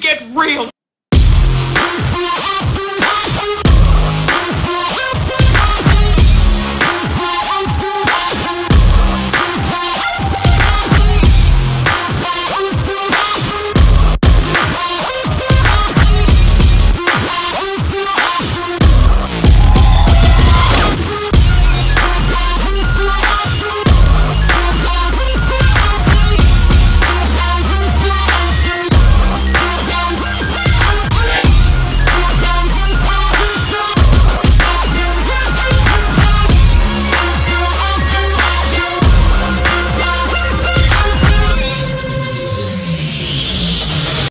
get real.